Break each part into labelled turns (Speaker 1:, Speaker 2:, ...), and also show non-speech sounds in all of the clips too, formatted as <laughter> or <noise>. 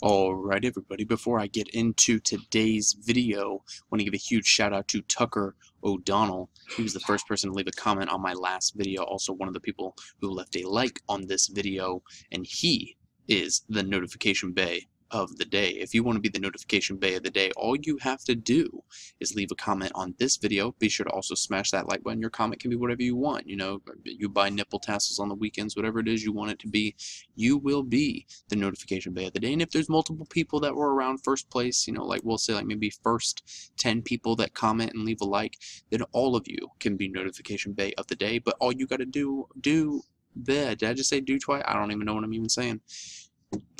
Speaker 1: Alright everybody, before I get into today's video, I want to give a huge shout out to Tucker O'Donnell. He was the first person to leave a comment on my last video, also one of the people who left a like on this video, and he is the notification bay of the day. If you want to be the notification bay of the day, all you have to do is leave a comment on this video. Be sure to also smash that like button. Your comment can be whatever you want. You know, uh, you buy nipple tassels on the weekends, whatever it is you want it to be, you will be the notification bay of the day. And if there's multiple people that were around first place, you know, like we'll say like maybe first 10 people that comment and leave a like, then all of you can be notification bay of the day. But all you got to do, do, that. Did I just say do twice? I don't even know what I'm even saying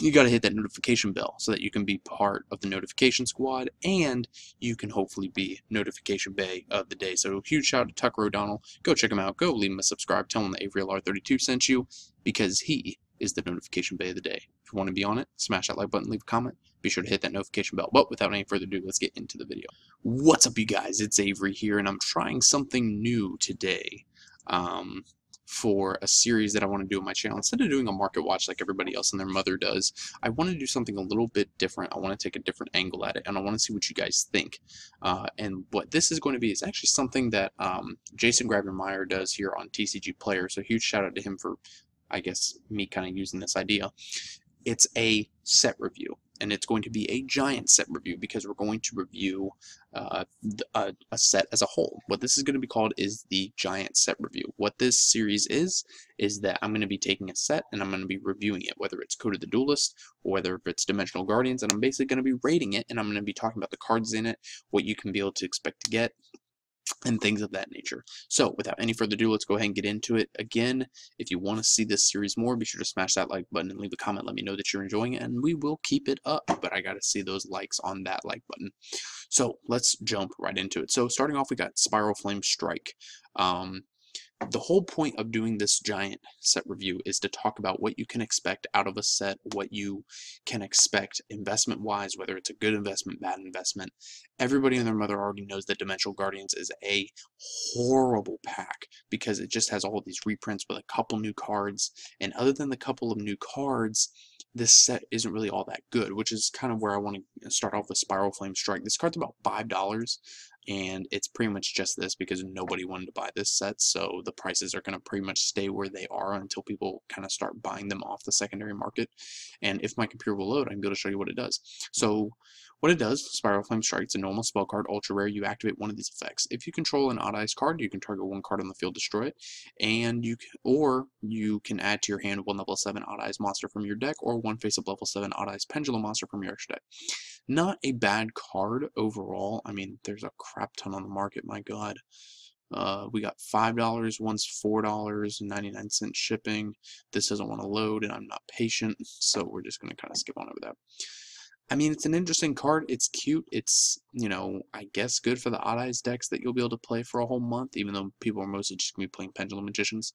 Speaker 1: you got to hit that notification bell so that you can be part of the notification squad and you can hopefully be notification bay of the day. So huge shout out to Tucker O'Donnell. Go check him out. Go leave him a subscribe. Tell him that Avery LR32 sent you because he is the notification bay of the day. If you want to be on it, smash that like button, leave a comment. Be sure to hit that notification bell. But without any further ado, let's get into the video. What's up, you guys? It's Avery here, and I'm trying something new today. Um, for a series that I want to do on my channel. Instead of doing a market watch like everybody else and their mother does, I want to do something a little bit different. I want to take a different angle at it, and I want to see what you guys think. Uh, and what this is going to be is actually something that um, Jason Meyer does here on TCG Player. So huge shout out to him for, I guess, me kind of using this idea. It's a set review and it's going to be a giant set review because we're going to review uh, a, a, set as a whole. What this is going to be called is the giant set review. What this series is, is that I'm going to be taking a set and I'm going to be reviewing it, whether it's Code of the Duelist or whether it's Dimensional Guardians, and I'm basically going to be rating it and I'm going to be talking about the cards in it, what you can be able to expect to get, and things of that nature. So without any further ado, let's go ahead and get into it. Again, if you want to see this series more, be sure to smash that like button and leave a comment. Let me know that you're enjoying it, and we will keep it up. But I got to see those likes on that like button. So let's jump right into it. So starting off, we got Spiral Flame Strike. Um, the whole point of doing this giant set review is to talk about what you can expect out of a set, what you can expect investment wise, whether it's a good investment, bad investment. Everybody and their mother already knows that Dimensional Guardians is a horrible pack because it just has all these reprints with a couple new cards. And other than the couple of new cards, this set isn't really all that good, which is kind of where I want to start off with Spiral Flame Strike. This card's about $5 and it's pretty much just this because nobody wanted to buy this set so the prices are going to pretty much stay where they are until people kind of start buying them off the secondary market and if my computer will load I'm able to show you what it does mm-hmm. so what it does, Spiral Flame Strike, it's a normal spell card, ultra rare, you activate one of these effects. If you control an odd eyes card, you can target one card on the field, destroy it, and you can, or you can add to your hand one level 7 odd eyes monster from your deck, or one face up level 7 odd eyes pendulum monster from your extra deck. Not a bad card overall. I mean, there's a crap ton on the market, my god. Uh, we got $5, one's $4, 99 cent shipping. This doesn't want to load, and I'm not patient, <laughs> so we're just going to kind of skip on over that. I mean, it's an interesting card. It's cute. It's, you know, I guess good for the Odd Eyes decks that you'll be able to play for a whole month, even though people are mostly just going to be playing Pendulum Magicians.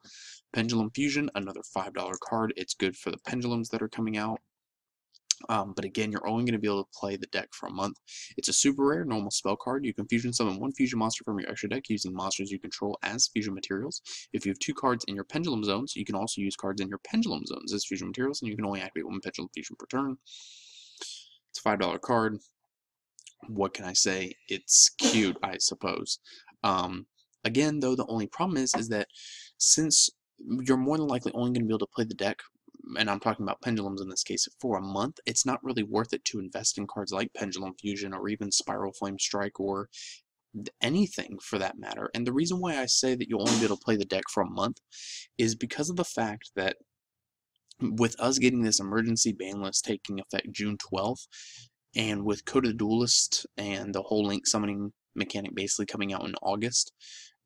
Speaker 1: Pendulum Fusion, another $5 card. It's good for the pendulums that are coming out. Um, but again, you're only going to be able to play the deck for a month. It's a super rare normal spell card. You can fusion summon one fusion monster from your extra deck using monsters you control as fusion materials. If you have two cards in your pendulum zones, you can also use cards in your pendulum zones as fusion materials, and you can only activate one pendulum fusion per turn. It's a $5 card. What can I say? It's cute, I suppose. Um, again, though, the only problem is, is that since you're more than likely only going to be able to play the deck and I'm talking about pendulums in this case, for a month, it's not really worth it to invest in cards like Pendulum Fusion or even Spiral Flame Strike or anything for that matter. And the reason why I say that you'll only be able to play the deck for a month is because of the fact that with us getting this emergency ban list taking effect June 12th, and with Code of the Duelist and the whole link summoning mechanic basically coming out in August,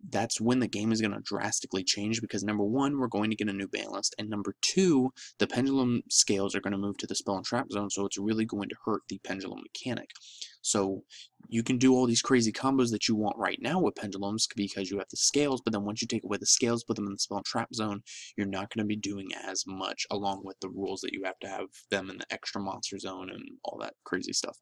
Speaker 1: that's when the game is going to drastically change because number one, we're going to get a new list, and number two, the pendulum scales are going to move to the spell and trap zone, so it's really going to hurt the pendulum mechanic. So you can do all these crazy combos that you want right now with pendulums because you have the scales, but then once you take away the scales, put them in the spell trap zone, you're not going to be doing as much along with the rules that you have to have them in the extra monster zone and all that crazy stuff.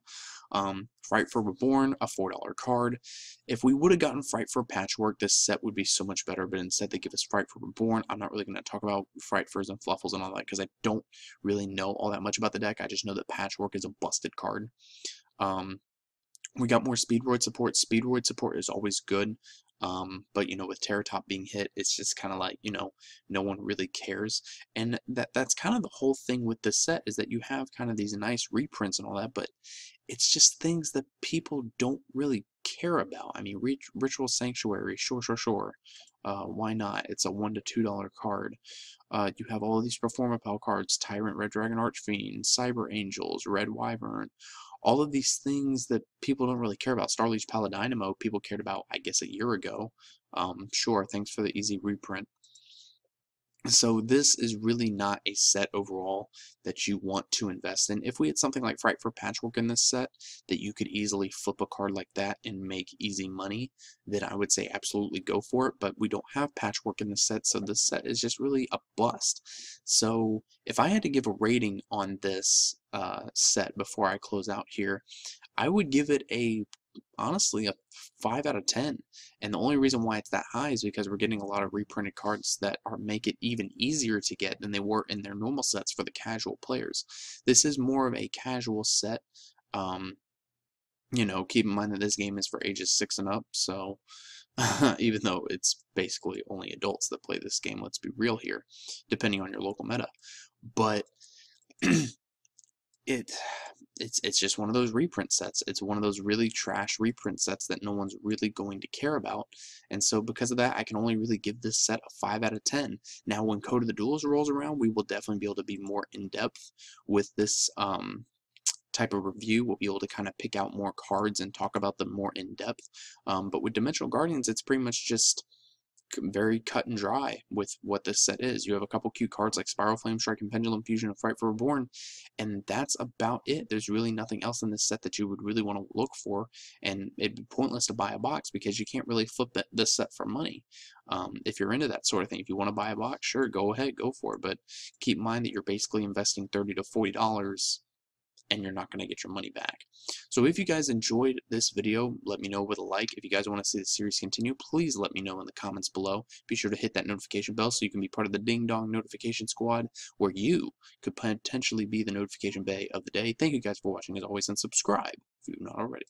Speaker 1: Um, Frightfur Reborn, a $4 card. If we would have gotten Frightfur Patchwork, this set would be so much better, but instead they give us Frightfur Reborn. I'm not really going to talk about Frightfurs and Fluffals and all that because I don't really know all that much about the deck. I just know that Patchwork is a busted card. Um, we got more Speedroid support. Speedroid support is always good. Um, but you know, with Terrortop being hit, it's just kind of like you know, no one really cares, and that that's kind of the whole thing with this set is that you have kind of these nice reprints and all that, but it's just things that people don't really care about. I mean, Ritual Sanctuary, sure, sure, sure. Uh, why not? It's a one to two dollar card. Uh, you have all of these Performapal cards: Tyrant, Red Dragon, Archfiend, Cyber Angels, Red Wyvern all of these things that people don't really care about. Starliege Paladynamo, people cared about, I guess, a year ago. Um, sure, thanks for the easy reprint. So this is really not a set overall that you want to invest in. If we had something like Frightfur Patchwork in this set, that you could easily flip a card like that and make easy money, then I would say absolutely go for it. But we don't have Patchwork in this set, so this set is just really a bust. So if I had to give a rating on this uh, set before I close out here, I would give it a honestly a 5 out of 10 and the only reason why it's that high is because we're getting a lot of reprinted cards that are make it even easier to get than they were in their normal sets for the casual players. This is more of a casual set um, you know keep in mind that this game is for ages 6 and up so <laughs> even though it's basically only adults that play this game let's be real here depending on your local meta but <clears throat> it it's it's just one of those reprint sets. It's one of those really trash reprint sets that no one's really going to care about. And so because of that, I can only really give this set a 5 out of 10. Now when Code of the Duels rolls around, we will definitely be able to be more in-depth with this um, type of review. We'll be able to kind of pick out more cards and talk about them more in-depth. Um, but with Dimensional Guardians, it's pretty much just very cut and dry with what this set is. You have a couple cute cards like Spiral Flame Strike and Pendulum Fusion of Frightfur Reborn, and that's about it. There's really nothing else in this set that you would really want to look for, and it'd be pointless to buy a box because you can't really flip this set for money. Um, if you're into that sort of thing, if you want to buy a box, sure, go ahead, go for it, but keep in mind that you're basically investing 30 to $40 and you're not going to get your money back. So if you guys enjoyed this video, let me know with a like. If you guys want to see the series continue, please let me know in the comments below. Be sure to hit that notification bell so you can be part of the Ding Dong Notification Squad where you could potentially be the notification bay of the day. Thank you guys for watching as always and subscribe if you've not already.